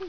Uh,